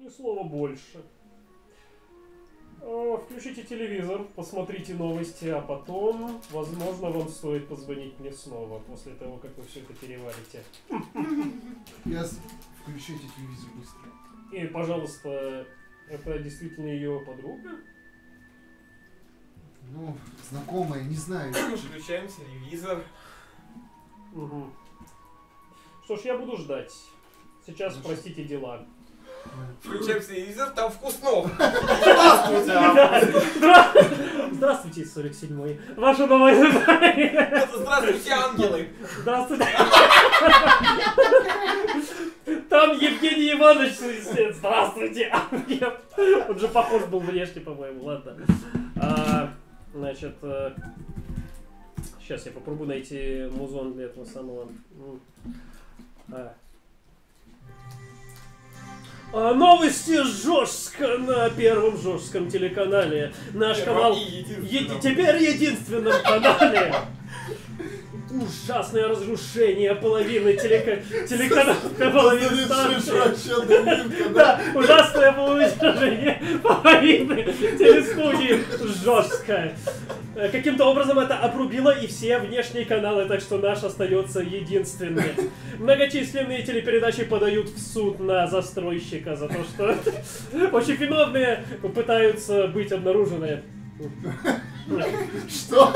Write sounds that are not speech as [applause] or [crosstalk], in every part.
Ни слова больше. Э, Включите телевизор, посмотрите новости, а потом, возможно, вам стоит позвонить мне снова, после того, как вы все это переварите. [laughs] Я включите телевизор быстро. И, пожалуйста, это действительно ее подруга? Ну, знакомая, не знаю. Включаем телевизор. Угу. Что ж, я буду ждать. Сейчас, Хорошо. простите, дела. Включаем телевизор, там вкусно. Здравствуйте. а. Здра- Здравствуйте, 47-й. Ваше новое задание. Здравствуйте, ангелы. Здравствуйте. Там Евгений Иванович сидит. Здравствуйте. Нет. Он же похож был внешне, по-моему. Ладно. А, значит, сейчас я попробую найти музон для этого самого. А. А, Новости жестко на первом жестком телеканале. Наш канал И единственном. Еди- теперь единственном канале. Ужасное разрушение половины телека... телеканала, половины станции. Да, ужасное разрушение половины телестудии. Жесткое. Э, Каким-то образом это обрубило и все внешние каналы, так что наш остается единственным. [laughs] Многочисленные телепередачи подают в суд на застройщика за то, что [laughs] очень виновные пытаются быть обнаружены. [laughs] Что?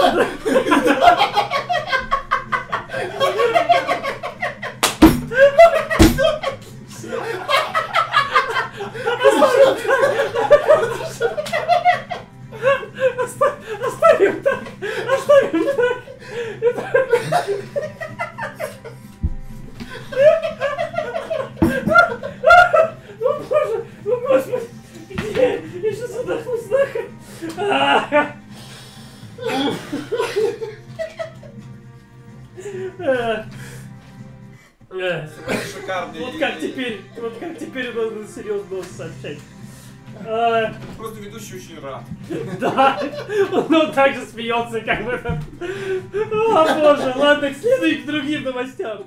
Шикарный. Вот как теперь, вот как теперь надо серьезно сообщать. А, Просто ведущий очень рад. да, он так же смеется, как бы. О боже, ладно, к следующим другим новостям.